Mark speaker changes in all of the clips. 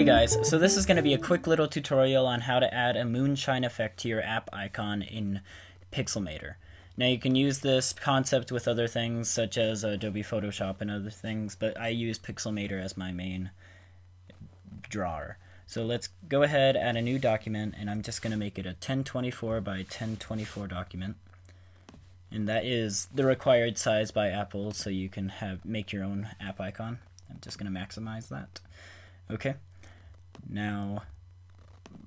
Speaker 1: Hey guys, so this is going to be a quick little tutorial on how to add a moonshine effect to your app icon in Pixelmator. Now you can use this concept with other things such as Adobe Photoshop and other things, but I use Pixelmator as my main drawer. So let's go ahead, add a new document, and I'm just going to make it a 1024 by 1024 document. And that is the required size by Apple, so you can have make your own app icon. I'm just going to maximize that. Okay. Now,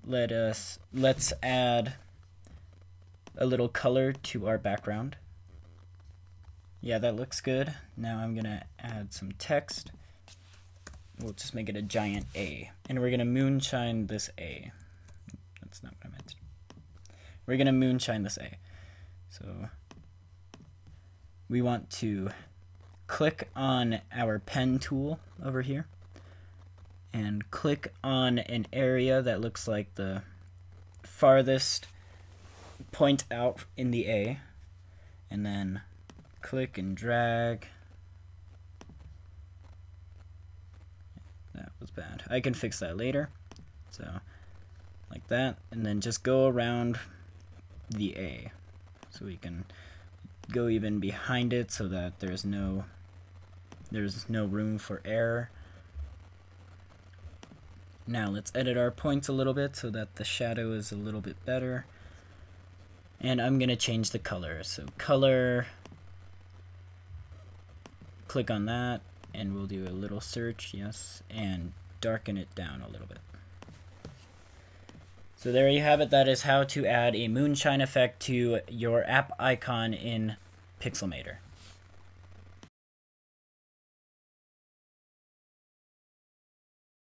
Speaker 1: let us, let's add a little color to our background. Yeah, that looks good. Now I'm to add some text. We'll just make it a giant A. And we're to moonshine this A. That's not what I meant. We're to moonshine this A. So we want to click on our pen tool over here and click on an area that looks like the farthest point out in the A and then click and drag. That was bad. I can fix that later. So like that and then just go around the A so we can go even behind it so that there's no there's no room for error now let's edit our points a little bit so that the shadow is a little bit better. And I'm going to change the color. So color, click on that, and we'll do a little search, yes, and darken it down a little bit. So there you have it. That is how to add a moonshine effect to your app icon in Pixelmator.